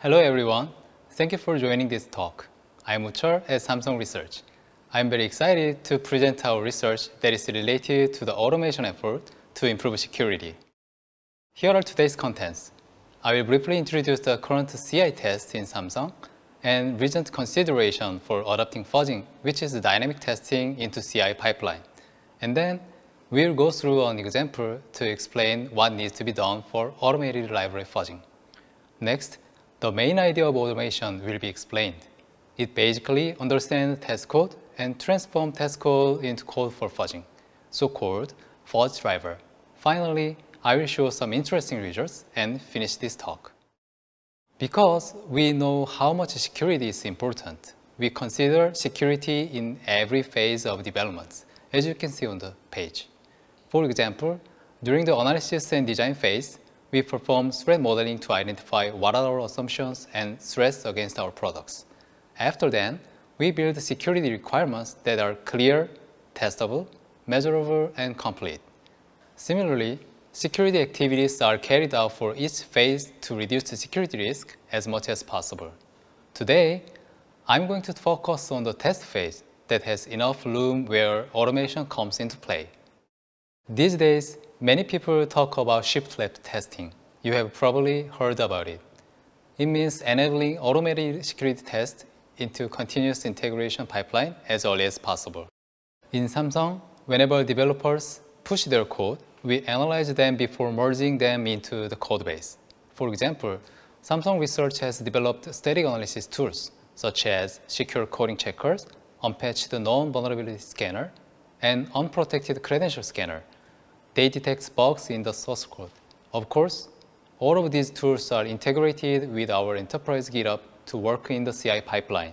Hello everyone. Thank you for joining this talk. I'm Uchar at Samsung Research. I'm very excited to present our research that is related to the automation effort to improve security. Here are today's contents. I will briefly introduce the current CI test in Samsung and recent consideration for adopting fuzzing, which is dynamic testing into CI pipeline. And then we'll go through an example to explain what needs to be done for automated library fuzzing. Next, the main idea of automation will be explained. It basically understands test code and transforms test code into code for fuzzing, so-called fuzz driver. Finally, I will show some interesting results and finish this talk. Because we know how much security is important, we consider security in every phase of development, as you can see on the page. For example, during the analysis and design phase, we perform threat modeling to identify what are our assumptions and threats against our products. After that, we build security requirements that are clear, testable, measurable, and complete. Similarly, security activities are carried out for each phase to reduce the security risk as much as possible. Today, I'm going to focus on the test phase that has enough room where automation comes into play. These days, many people talk about shift left testing. You have probably heard about it. It means enabling automated security tests into continuous integration pipeline as early as possible. In Samsung, whenever developers push their code, we analyze them before merging them into the code base. For example, Samsung Research has developed static analysis tools such as secure coding checkers, unpatched known vulnerability scanner, and unprotected credential scanner. They detect bugs in the source code. Of course, all of these tools are integrated with our enterprise GitHub to work in the CI pipeline.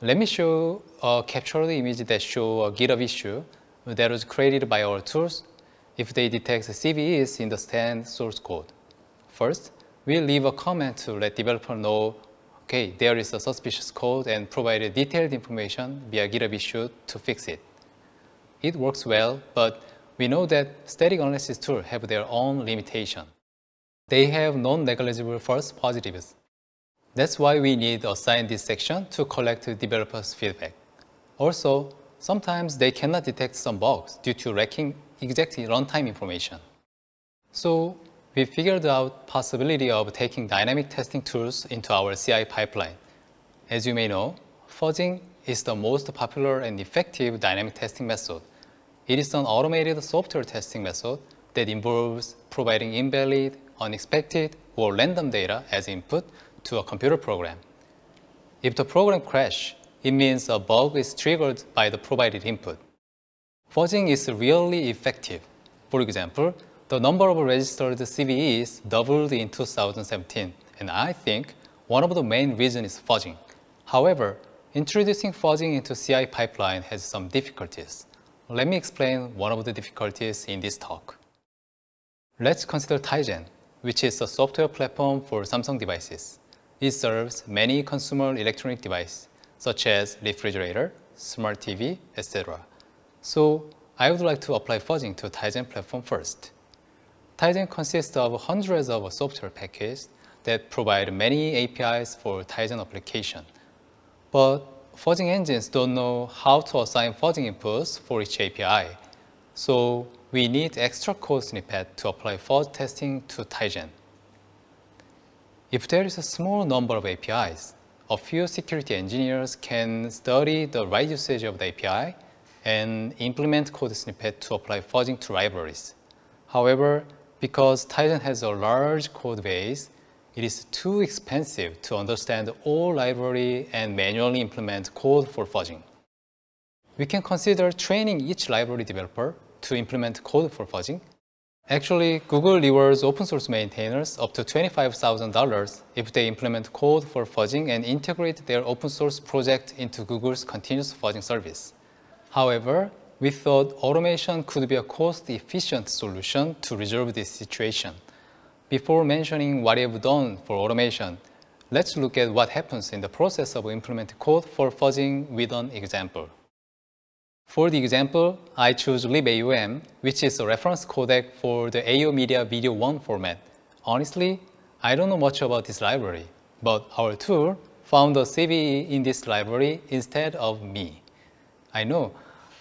Let me show a captured image that show a GitHub issue that was created by our tools if they detect CVEs in the stand source code. First, we'll leave a comment to let developer know, okay, there is a suspicious code and provide detailed information via GitHub issue to fix it. It works well, but we know that static analysis tools have their own limitation. They have non-negligible false positives. That's why we need assign this section to collect developers' feedback. Also, sometimes they cannot detect some bugs due to lacking exact runtime information. So we figured out possibility of taking dynamic testing tools into our CI pipeline. As you may know, fuzzing is the most popular and effective dynamic testing method. It is an automated software testing method that involves providing invalid, unexpected, or random data as input to a computer program. If the program crashes, it means a bug is triggered by the provided input. Fuzzing is really effective. For example, the number of registered CVEs doubled in 2017, and I think one of the main reasons is fuzzing. However, introducing fuzzing into CI pipeline has some difficulties. Let me explain one of the difficulties in this talk. Let's consider Tizen, which is a software platform for Samsung devices. It serves many consumer electronic devices, such as refrigerator, smart TV, etc. So I would like to apply fuzzing to Tizen platform first. Tizen consists of hundreds of software packages that provide many APIs for Tizen application. But fuzzing engines don't know how to assign fuzzing inputs for each API. So we need extra code snippet to apply fuzz testing to Tizen. If there is a small number of APIs, a few security engineers can study the right usage of the API and implement code snippet to apply fuzzing to libraries. However, because Tizen has a large code base, it is too expensive to understand all library and manually implement code for fuzzing. We can consider training each library developer to implement code for fuzzing Actually, Google rewards open source maintainers up to $25,000 if they implement code for fuzzing and integrate their open source project into Google's continuous fuzzing service. However, we thought automation could be a cost-efficient solution to resolve this situation. Before mentioning what have done for automation, let's look at what happens in the process of implementing code for fuzzing with an example. For the example, I choose libaom, which is a reference codec for the AO Media Video 1 format. Honestly, I don't know much about this library, but our tool found a CVE in this library instead of me. I know,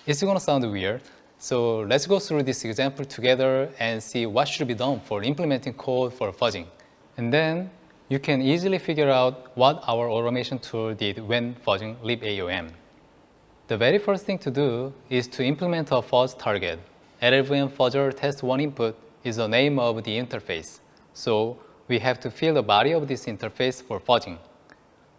it's gonna sound weird, so let's go through this example together and see what should be done for implementing code for fuzzing. And then you can easily figure out what our automation tool did when fuzzing libaom. The very first thing to do is to implement a fuzz target. LLVM fuzzer test1 input is the name of the interface. So we have to fill the body of this interface for fuzzing.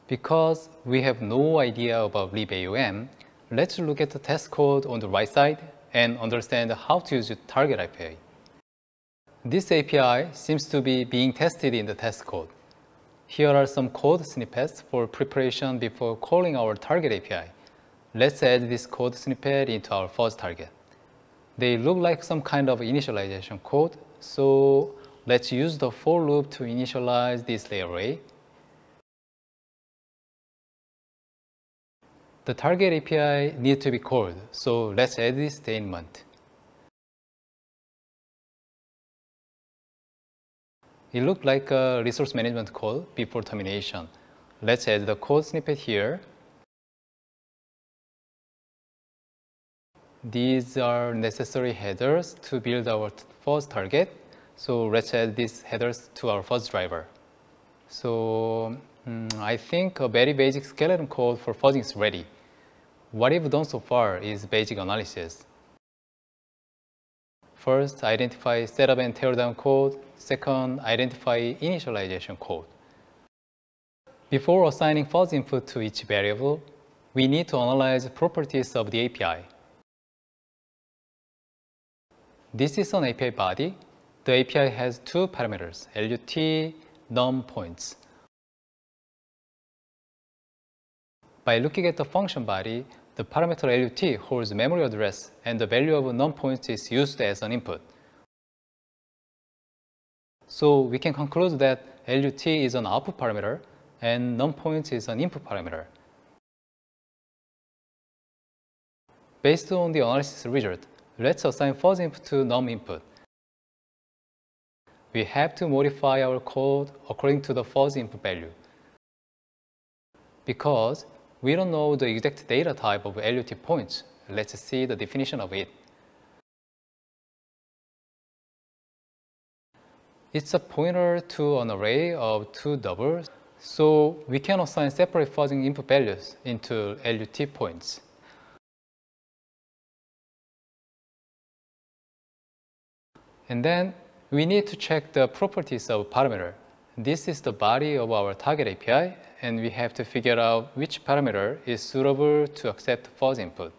Because we have no idea about libaom, let's look at the test code on the right side and understand how to use target API. This API seems to be being tested in the test code. Here are some code snippets for preparation before calling our target API. Let's add this code snippet into our fuzz target. They look like some kind of initialization code, so let's use the for loop to initialize this array. The target API needs to be called, so let's add this statement. It looked like a resource management call before termination. Let's add the code snippet here. These are necessary headers to build our fuzz target. So let's add these headers to our fuzz driver. So um, I think a very basic skeleton code for fuzzing is ready. What we've done so far is basic analysis. First, identify setup and teardown code. Second, identify initialization code. Before assigning fuzz input to each variable, we need to analyze properties of the API. This is an API body. The API has two parameters, LUT, num points. By looking at the function body, the parameter LUT holds memory address and the value of num points is used as an input. So we can conclude that LUT is an output parameter and num points is an input parameter. Based on the analysis result, Let's assign fuzz input to num input. We have to modify our code according to the fuzz input value. Because we don't know the exact data type of LUT points, let's see the definition of it. It's a pointer to an array of two doubles, so we can assign separate fuzzing input values into LUT points. And then we need to check the properties of parameter. This is the body of our target API, and we have to figure out which parameter is suitable to accept fuzz input.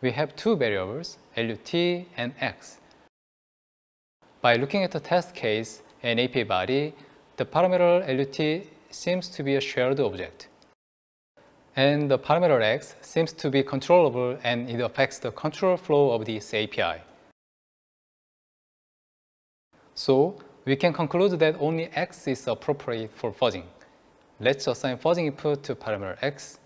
We have two variables, LUT and X. By looking at the test case and API body, the parameter LUT seems to be a shared object. And the parameter X seems to be controllable and it affects the control flow of this API. So we can conclude that only x is appropriate for fuzzing. Let's assign fuzzing input to parameter x.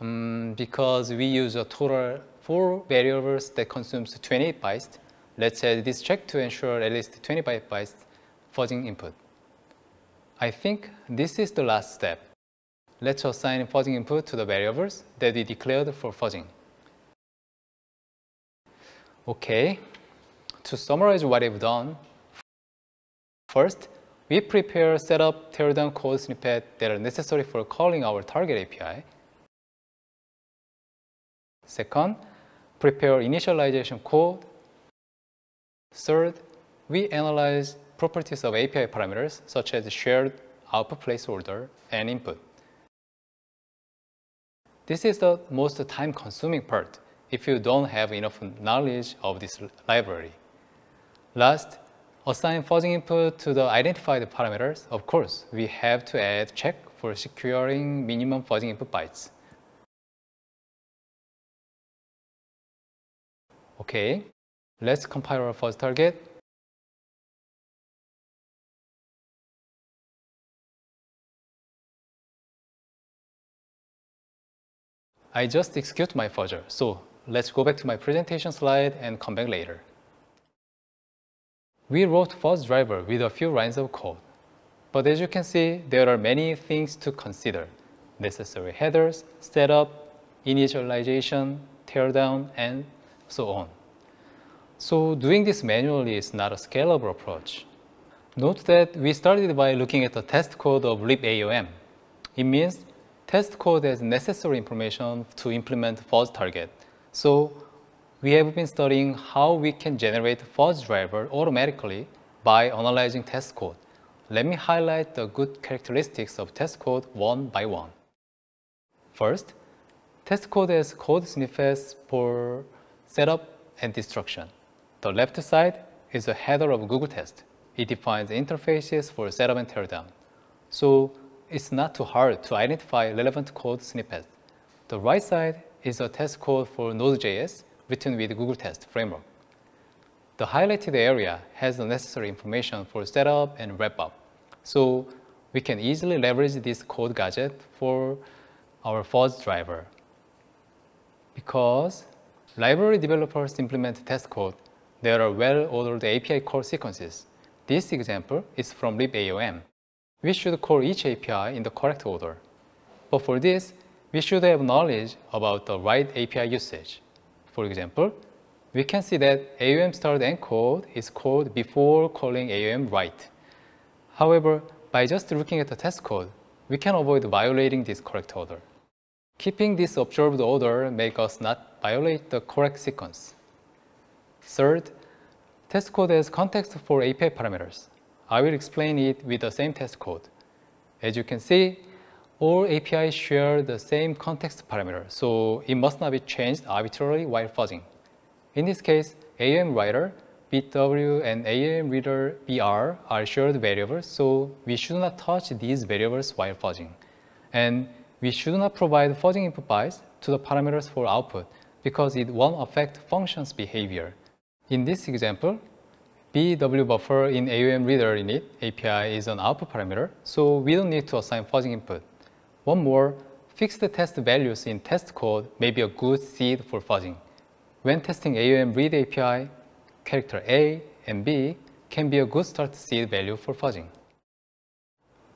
Um, because we use a total four variables that consumes 28 bytes, let's add this check to ensure at least 25 bytes fuzzing input. I think this is the last step. Let's assign fuzzing input to the variables that we declared for fuzzing. Okay, to summarize what we've done, first, we prepare setup teardown code snippet that are necessary for calling our target API. Second, prepare initialization code. Third, we analyze properties of API parameters such as shared output placeholder and input. This is the most time-consuming part if you don't have enough knowledge of this library. Last, assign fuzzing input to the identified parameters. Of course, we have to add check for securing minimum fuzzing input bytes. Okay, let's compile our fuzz target. I just execute my fuzzer. So let's go back to my presentation slide and come back later. We wrote fuzz driver with a few lines of code. But as you can see, there are many things to consider. Necessary headers, setup, initialization, teardown, and so on. So doing this manually is not a scalable approach. Note that we started by looking at the test code of libaom. It means test code has necessary information to implement fuzz target. So we have been studying how we can generate fuzz driver automatically by analyzing test code. Let me highlight the good characteristics of test code one by one. First, test code has code snippets for setup and destruction. The left side is a header of Google Test. It defines interfaces for setup and teardown. So it's not too hard to identify relevant code snippets. The right side is a test code for Node.js written with Google Test framework. The highlighted area has the necessary information for setup and wrap up. So we can easily leverage this code gadget for our fuzz driver. Because library developers implement test code, there are well-ordered API call sequences. This example is from libaom. We should call each API in the correct order. But for this, we should have knowledge about the right API usage. For example, we can see that AOM start encode is called before calling AOM write. However, by just looking at the test code, we can avoid violating this correct order. Keeping this observed order makes us not violate the correct sequence. Third, test code has context for API parameters. I will explain it with the same test code. As you can see, all APIs share the same context parameter, so it must not be changed arbitrarily while fuzzing. In this case, AOM writer, BW, and AOM reader BR are shared variables, so we should not touch these variables while fuzzing. And we should not provide fuzzing input bytes to the parameters for output because it won't affect function's behavior. In this example, BW buffer in AOM reader init API is an output parameter, so we don't need to assign fuzzing input. One more, fixed test values in test code may be a good seed for fuzzing. When testing AOM read API, character A and B can be a good start seed value for fuzzing.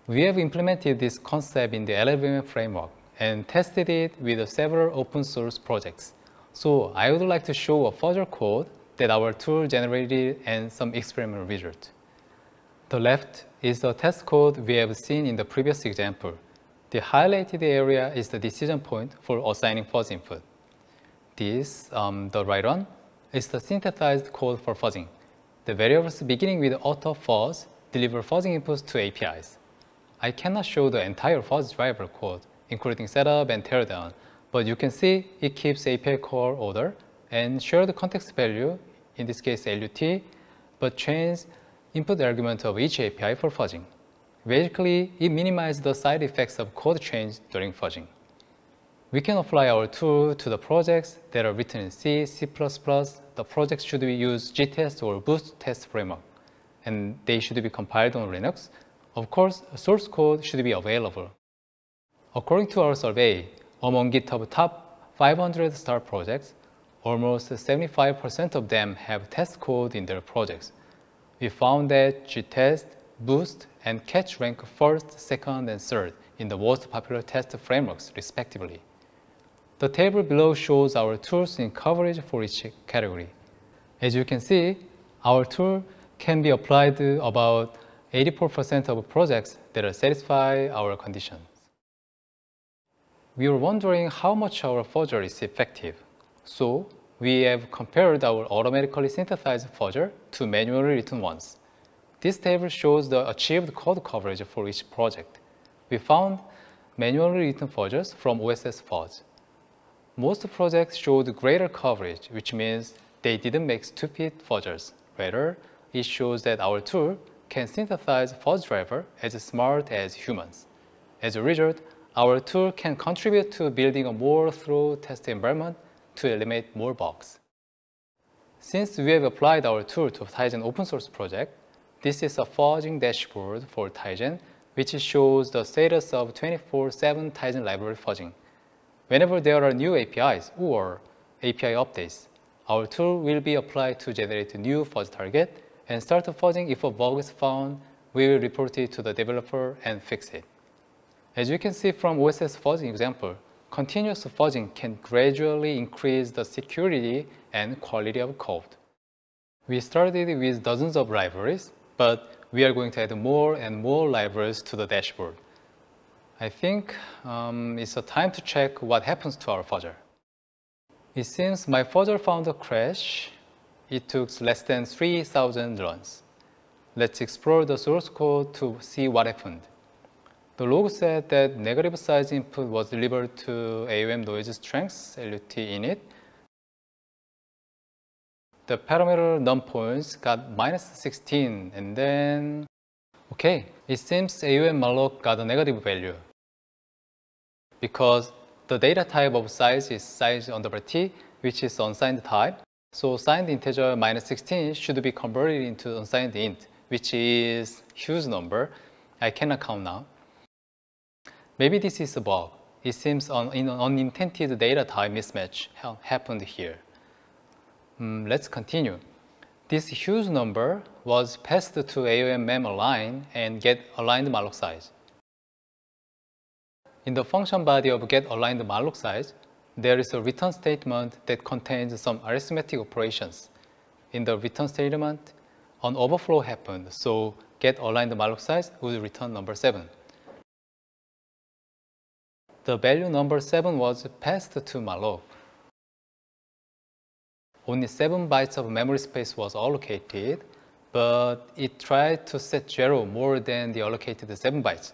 We have implemented this concept in the LLVM framework and tested it with several open source projects. So I would like to show a fuzzer code that our tool generated and some experimental result. The left is the test code we have seen in the previous example. The highlighted area is the decision point for assigning fuzz input. This, um, the right one, is the synthesized code for fuzzing. The variables beginning with auto fuzz deliver fuzzing inputs to APIs. I cannot show the entire fuzz driver code, including setup and teardown, but you can see it keeps API call order and share the context value, in this case LUT, but change input argument of each API for fuzzing. Basically, it minimizes the side effects of code change during fuzzing. We can apply our tool to the projects that are written in C, C++. The projects should be use GTest or Boost test framework, and they should be compiled on Linux. Of course, source code should be available. According to our survey, among GitHub top 500 star projects, almost 75% of them have test code in their projects. We found that GTest, Boost, and Catch rank first, second, and third in the most popular test frameworks, respectively. The table below shows our tools in coverage for each category. As you can see, our tool can be applied to about 84% of projects that satisfy our conditions. We were wondering how much our fuzzer is effective. So we have compared our automatically synthesized fuzzer to manually written ones. This table shows the achieved code coverage for each project. We found manually written fuzzers from OSS Fuzz. Most projects showed greater coverage, which means they didn't make stupid fuzzers. Rather, it shows that our tool can synthesize fuzz driver as smart as humans. As a result, our tool can contribute to building a more thorough test environment to eliminate more bugs. Since we have applied our tool to Tizen open source project, this is a fuzzing dashboard for Tizen, which shows the status of 24-7 Tizen library fuzzing. Whenever there are new APIs or API updates, our tool will be applied to generate a new fuzz target and start fuzzing if a bug is found, we will report it to the developer and fix it. As you can see from OSS fuzzing example, continuous fuzzing can gradually increase the security and quality of code. We started with dozens of libraries, but we are going to add more and more libraries to the dashboard. I think um, it's a time to check what happens to our fuzzer. It seems my fuzzer found a crash. It took less than 3,000 runs. Let's explore the source code to see what happened. The log said that negative size input was delivered to AOM noise strength LUT init. The parameter num points got minus 16 and then, okay, it seems AOM malloc got a negative value because the data type of size is size underbar t, which is unsigned type. So signed integer minus 16 should be converted into unsigned int, which is huge number. I cannot count now. Maybe this is a bug. It seems an unintended data type mismatch happened here. Mm, let's continue. This huge number was passed to AOM align and get aligned malloc size. In the function body of get aligned malloc size, there is a return statement that contains some arithmetic operations. In the return statement, an overflow happened, so get aligned malloc size would return number 7 the value number 7 was passed to malloc. Only 7 bytes of memory space was allocated, but it tried to set 0 more than the allocated 7 bytes.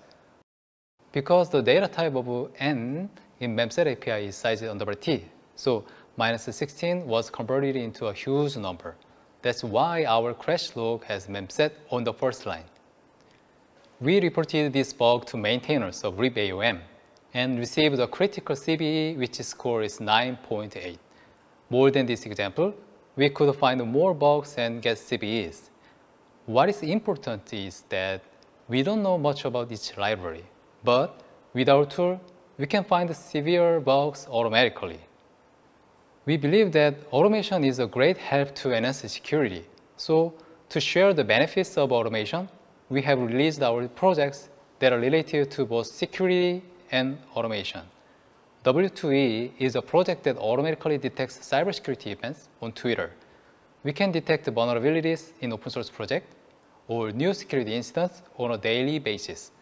Because the data type of n in memset API is size underbar t, so minus 16 was converted into a huge number. That's why our crash log has memset on the first line. We reported this bug to maintainers of libaom and received a critical CVE which score is 9.8. More than this example, we could find more bugs and get CVEs. What is important is that we don't know much about each library, but with our tool, we can find severe bugs automatically. We believe that automation is a great help to enhance security. So to share the benefits of automation, we have released our projects that are related to both security and automation. W2E is a project that automatically detects cybersecurity events on Twitter. We can detect vulnerabilities in open source projects or new security incidents on a daily basis.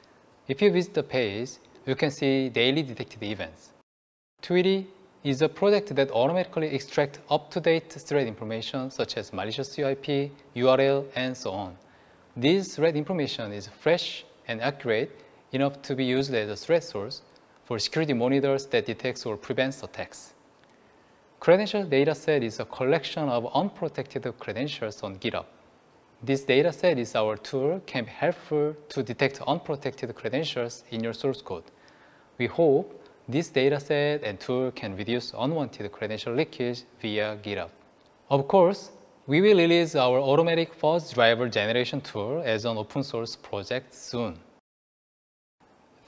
If you visit the page, you can see daily detected events. Tweety is a project that automatically extracts up-to-date threat information such as malicious UIP, URL, and so on. This threat information is fresh and accurate enough to be used as a threat source for security monitors that detects or prevents attacks. Credential dataset is a collection of unprotected credentials on GitHub. This dataset is our tool can be helpful to detect unprotected credentials in your source code. We hope this dataset and tool can reduce unwanted credential leakage via GitHub. Of course, we will release our automatic fuzz driver generation tool as an open source project soon.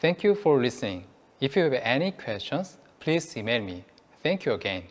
Thank you for listening. If you have any questions, please email me. Thank you again.